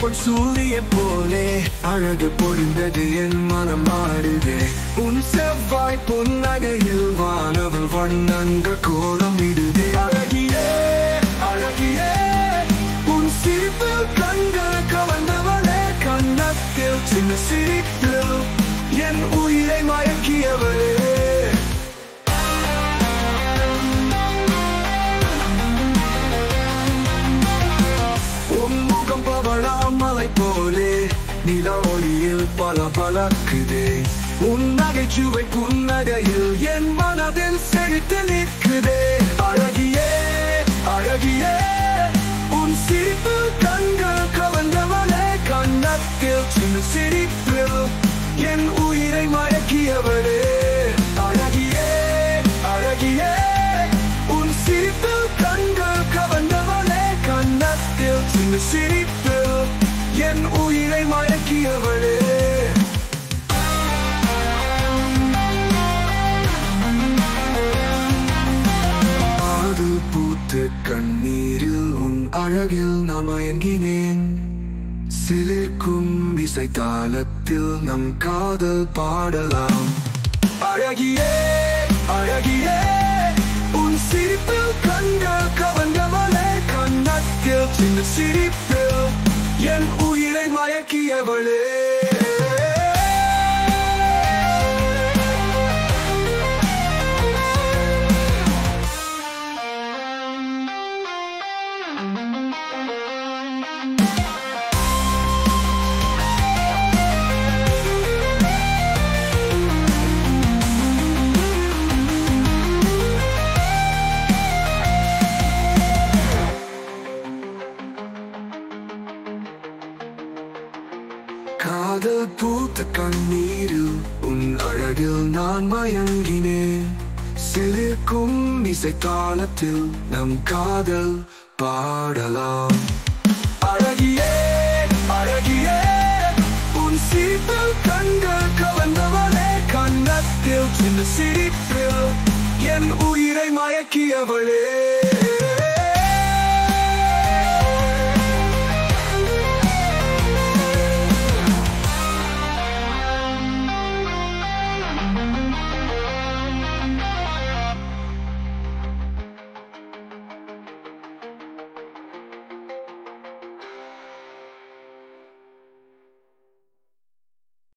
பொன் சூரிய போலே. அழகு பொழிந்தது என் மனம் ஆடுதே. உன் செவ்வாய் பொன்னகையில் வானவள் வண்ணங்க கோலம் இடுதே. அழகியே அழகியே. உன் சிரிப்பு கண்கள் கவர்ந்தவளே. கண்ணத்தில் சின்ன சிரிப்பில் நில ஒளியில் பல பலக்குதே. உன் நகைச்சுவை புன்னகையில் என் மனதில் செழித்து நிற்குதே. அழகியே அழகியே உன் சிரிப்பு கண்கள் கவர்ந்தவளே கண்ணத்தில் சின்ன சிரிப்பு என் உயிரை மயக்கியவளே. அழகியே அழகியே உன் சிரிப்பு கண்கள் கவர்ந்தவளே கண்ணத்தில் சின்ன சிரிப்பில் என் உயிரை மயக்கியவளே. ஆடு பூத்த கண்ணீரில் உன் அழகில் நான் மயங்கினேன். சிலிர்க்கும் இசை தாளத்தில் நம் காதல் பாடலாம். அழகியே அழகியே உன் சிரிப்பில் கண்கள் கவர்ந்தவளே கண்ணத்தில் சின்ன சிரிப்பில் என் உயிரை மயக்கியவளே காதல் பூத்த கண்ணீரில் உன் அழகில் நான் மயங்கினேன். சிலிர்க்கும் இசை தாளத்தில் நம் காதல் பாடலாம். அழகியே அழகியே உன் சீப்பில் கண்கள் கவர்ந்தவளே கண்ணத்தில் சின்ன சிரிப்பில் என் உயிரை மயக்கியவளே.